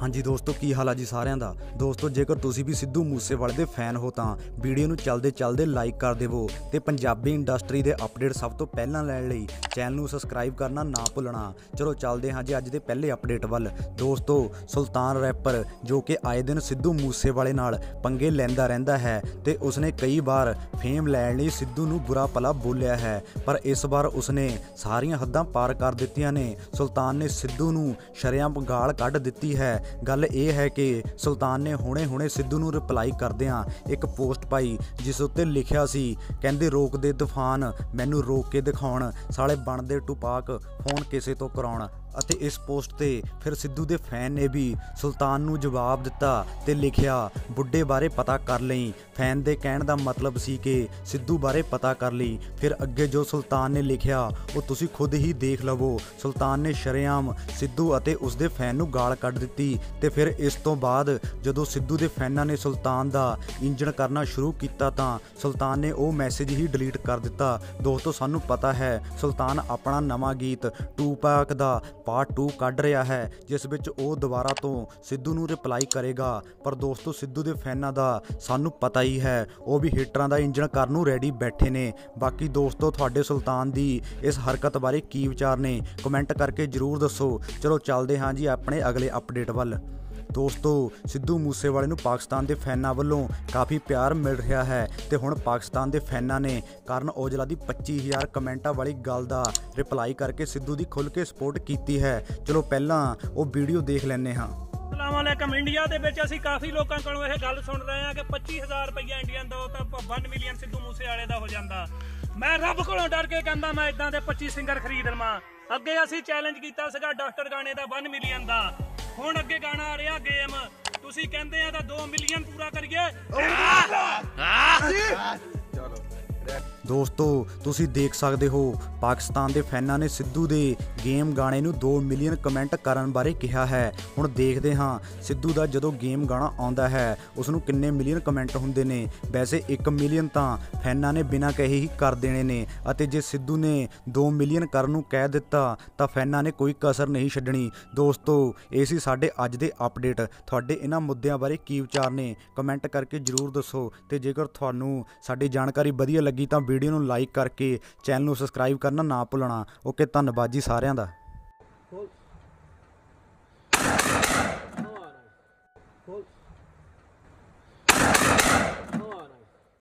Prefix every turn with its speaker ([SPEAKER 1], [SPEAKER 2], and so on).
[SPEAKER 1] ਹਾਂਜੀ ਦੋਸਤੋ, ਕੀ ਹਾਲ ਆ ਜੀ ਸਾਰਿਆਂ ਦਾ? ਦੋਸਤੋ, ਜੇਕਰ ਤੁਸੀਂ ਵੀ ਸਿੱਧੂ ਮੂਸੇਵਾਲੇ ਦੇ ਫੈਨ ਹੋ ਤਾਂ ਵੀਡੀਓ ਨੂੰ ਚੱਲਦੇ ਚੱਲਦੇ ਲਾਈਕ ਕਰ ਦੇਵੋ ਤੇ ਪੰਜਾਬੀ ਇੰਡਸਟਰੀ ਦੇ ਅਪਡੇਟ ਸਭ ਤੋਂ ਪਹਿਲਾਂ ਲੈਣ ਲਈ ਚੈਨਲ ਨੂੰ ਸਬਸਕ੍ਰਾਈਬ ਕਰਨਾ ਨਾ ਭੁੱਲਣਾ। ਚਲੋ, ਚੱਲਦੇ ਹਾਂ ਜੀ ਅੱਜ ਦੇ ਪਹਿਲੇ ਅਪਡੇਟ ਵੱਲ। ਦੋਸਤੋ, ਸੁਲਤਾਨ ਰੈਪਰ ਜੋ ਕਿ ਆਏ ਦਿਨ ਸਿੱਧੂ ਮੂਸੇਵਾਲੇ ਨਾਲ ਪੰਗੇ ਲੈਂਦਾ ਰਹਿੰਦਾ ਹੈ ਤੇ ਉਸਨੇ ਕਈ ਵਾਰ ਫੇਮ ਲੈਣ ਲਈ ਸਿੱਧੂ ਨੂੰ ਬੁਰਾ ਭਲਾ ਬੋਲਿਆ ਹੈ, ਪਰ ਇਸ ਵਾਰ ਉਸਨੇ ਸਾਰੀਆਂ ਹੱਦਾਂ ਪਾਰ ਕਰ ਦਿੱਤੀਆਂ ਨੇ। ਸੁਲਤਾਨ ਨੇ ਸਿੱਧੂ ਨੂੰ ਸ਼ਰਿਆਂ ਗਾਲ ਕੱਢ ਦਿੱਤੀ ਹੈ ਗੱਲ ਇਹ ਹੈ ਕਿ ਸੁਲਤਾਨ ਨੇ ਹੁਣੇ-ਹੁਣੇ ਸਿੱਧੂ ਨੂੰ ਰਿਪਲਾਈ ਕਰਦਿਆਂ ਇੱਕ ਪੋਸਟ ਪਾਈ, ਜਿਸ ਉੱਤੇ ਲਿਖਿਆ ਸੀ, ਕਹਿੰਦੇ ਰੋਕ ਦੇ ਤੂਫਾਨ, ਮੈਨੂੰ ਰੋਕ ਕੇ ਦਿਖਾਉਣ, ਸਾਲੇ ਬਣਦੇ ਟੁਪਾਕ, ਫੋਨ ਕਿਸੇ ਤੋਂ ਕਰਾਉਣ। ਅਤੇ ਇਸ ਪੋਸਟ ਤੇ ਫਿਰ ਸਿੱਧੂ ਦੇ ਫੈਨ ਨੇ ਵੀ ਸੁਲਤਾਨ ਨੂੰ ਜਵਾਬ ਦਿੱਤਾ ਤੇ ਲਿਖਿਆ, ਬੁੱਢੇ ਬਾਰੇ ਪਤਾ ਕਰ ਲਈ। ਫੈਨ ਦੇ ਕਹਿਣ ਦਾ ਮਤਲਬ ਸੀ ਕਿ ਸਿੱਧੂ ਬਾਰੇ ਪਤਾ ਕਰ ਲਈ। ਫਿਰ ਅੱਗੇ ਜੋ ਸੁਲਤਾਨ ਨੇ ਲਿਖਿਆ, ਉਹ ਤੁਸੀਂ ਖੁਦ ਹੀ ਦੇਖ ਲਵੋ। ਸੁਲਤਾਨ ਨੇ ਸ਼ਰੇਆਮ ਸਿੱਧੂ ਅਤੇ ਉਸ ਦੇ ਫੈਨ ਨੂੰ ਗਾਲ ਕੱਢ ਦਿੱਤੀ ਤੇ ਫਿਰ ਇਸ ਤੋਂ ਬਾਅਦ ਜਦੋਂ ਸਿੱਧੂ ਦੇ ਫੈਨਾਂ ਨੇ ਸੁਲਤਾਨ ਦਾ ਇੰਜਣ ਕਰਨਾ ਸ਼ੁਰੂ ਕੀਤਾ ਤਾਂ ਸੁਲਤਾਨ ਨੇ ਉਹ ਮੈਸੇਜ ਹੀ ਡਿਲੀਟ ਕਰ ਦਿੱਤਾ, ਦੋਸਤੋ, ਸਾਨੂੰ ਪਤਾ ਹੈ, ਸੁਲਤਾਨ ਆਪਣਾ ਨਵਾਂ ਗੀਤ ਟੂਪੈਕ ਦਾ ਪਾਰਟ 2 ਕੱਢ ਰਿਹਾ ਹੈ, ਜਿਸ ਵਿੱਚ ਉਹ ਦੁਬਾਰਾ ਤੋਂ ਸਿੱਧੂ ਨੂੰ ਰਿਪਲਾਈ ਕਰੇਗਾ। ਪਰ ਦੋਸਤੋ, ਸਿੱਧੂ ਦੇ ਫੈਨਾਂ ਦਾ ਸਾਨੂੰ ਪਤਾ ਹੀ ਹੈ, ਉਹ ਵੀ ਹੀਟਰਾਂ ਦਾ ਇੰਜਣ ਕਰਨ ਨੂੰ ਰੈਡੀ ਬੈਠੇ ਨੇ। ਬਾਕੀ ਦੋਸਤੋ, ਤੁਹਾਡੇ ਸੁਲਤਾਨ ਦੀ ਇਸ ਹਰਕਤ ਬਾਰੇ ਕੀ ਵਿਚਾਰ ਨੇ ਕਮੈਂਟ ਕਰਕੇ ਜਰੂਰ ਦੱਸੋ। ਚਲੋ, ਚੱਲਦੇ ਹਾਂ ਜੀ ਆਪਣੇ ਅਗਲੇ ਅਪਡੇਟ ਵੱਲ। ਦੋਸਤੋ, ਸਿੱਧੂ ਮੂਸੇਵਾਲੇ ਨੂੰ ਪਾਕਿਸਤਾਨ ਦੇ ਫੈਨਾਂ ਵੱਲੋਂ ਕਾਫੀ ਪਿਆਰ ਮਿਲ ਰਿਹਾ ਹੈ ਤੇ ਹੁਣ ਪਾਕਿਸਤਾਨ ਦੇ ਫੈਨਾਂ ਨੇ ਕਰਨ ਔਜਲਾ ਦੀ 25000 ਕਮੈਂਟਾਂ ਵਾਲੀ ਗੱਲ ਦਾ ਰਿਪਲਾਈ ਕਰਕੇ ਸਿੱਧੂ ਦੀ ਖੁੱਲ੍ਹ ਕੇ ਸਪੋਰਟ ਕੀਤੀ ਹੈ। ਚਲੋ ਪਹਿਲਾਂ ਉਹ ਵੀਡੀਓ ਦੇਖ ਲੈਂਦੇ ਹਾਂ।
[SPEAKER 2] ਅਸਲਾਮੁਅਲੈਕਮ ਇੰਡੀਆ ਦੇ ਵਿੱਚ ਅਸੀਂ ਕਾਫੀ ਲੋਕਾਂ ਕੋਲੋਂ ਇਹ ਗੱਲ ਸੁਣ ਰਹੇ ਹਾਂ ਕਿ 25000 ਰੁਪਈਆ ਇੰਡੀਅਨ ਦੋ ਤਾਂ 1 ਮਿਲੀਅਨ ਸਿੱਧੂ ਮੂਸੇ ਦਾ ਹੋ ਜਾਂਦਾ। ਮੈਂ ਰੱਬ ਕੋਲੋਂ ਡਰ ਕੇ ਕਹਿੰਦਾ, ਮੈਂ ਇਦਾਂ ਦੇ 25 ਸਿੰਗਰ ਖਰੀਦ ਲਵਾਂ। ਅੱਗੇ ਅਸੀਂ ਚੈਲੰਜ ਕੀਤਾ ਸੀਗਾ ਡਾਕਟਰ ਗਾਣੇ ਦਾ 1 ਮਿਲੀਅਨ ਦਾ। ਹੁਣ ਅੱਗੇ ਗਾਣਾ ਆ ਰਿਹਾ ਗੇਮ। ਤੁਸੀਂ ਕਹਿੰਦੇ ਆ ਤਾਂ 2 ਮਿਲੀਅਨ ਪੂਰਾ ਕਰੀਏ।
[SPEAKER 1] ਦੋਸਤੋ, ਤੁਸੀਂ ਦੇਖ ਸਕਦੇ ਹੋ, ਪਾਕਿਸਤਾਨ ਦੇ ਫੈਨਾਂ ਨੇ ਸਿੱਧੂ ਦੇ ਗੇਮ ਗਾਣੇ ਨੂੰ 2 ਮਿਲੀਅਨ ਕਮੈਂਟ ਕਰਨ ਬਾਰੇ ਕਿਹਾ ਹੈ। ਹੁਣ ਦੇਖਦੇ ਹਾਂ, ਸਿੱਧੂ ਦਾ ਜਦੋਂ ਗੇਮ ਗਾਣਾ ਆਉਂਦਾ ਹੈ ਉਸ ਨੂੰ ਕਿੰਨੇ ਮਿਲੀਅਨ ਕਮੈਂਟ ਹੁੰਦੇ ਨੇ। ਵੈਸੇ 1 ਮਿਲੀਅਨ ਤਾਂ ਫੈਨਾਂ ਨੇ ਬਿਨਾਂ ਕਹੇ ਹੀ ਕਰ ਦੇਣੇ ਨੇ, ਅਤੇ ਜੇ ਸਿੱਧੂ ਨੇ 2 ਮਿਲੀਅਨ ਕਰਨ ਨੂੰ ਕਹਿ ਦਿੱਤਾ, ਤਾਂ ਫੈਨਾਂ ਨੇ ਕੋਈ ਕਸਰ ਨਹੀਂ ਛੱਡਣੀ। ਦੋਸਤੋ, ਇਹ ਸੀ ਸਾਡੇ ਅੱਜ ਦੇ ਅਪਡੇਟ। ਤੁਹਾਡੇ ਇਹਨਾਂ ਮੁੱਦਿਆਂ ਬਾਰੇ ਕੀ ਵਿਚਾਰ ਨੇ, ਕਮੈਂਟ ਕਰਕੇ ਜਰੂਰ ਦੱਸੋ, ਤੇ ਜੇਕਰ ਤੁਹਾਨੂੰ ਸਾਡੀ ਜਾਣਕਾਰੀ ਵਧੀਆ ਲੱਗੀ ਤਾਂ ਵੀਡੀਓ ਨੂੰ ਲਾਈਕ ਕਰਕੇ ਚੈਨਲ ਨੂੰ ਸਬਸਕ੍ਰਾਈਬ ਕਰਨਾ ਨਾ ਭੁੱਲਣਾ। ਓਕੇ, ਧੰਨਵਾਦ ਜੀ ਸਾਰਿਆਂ ਦਾ।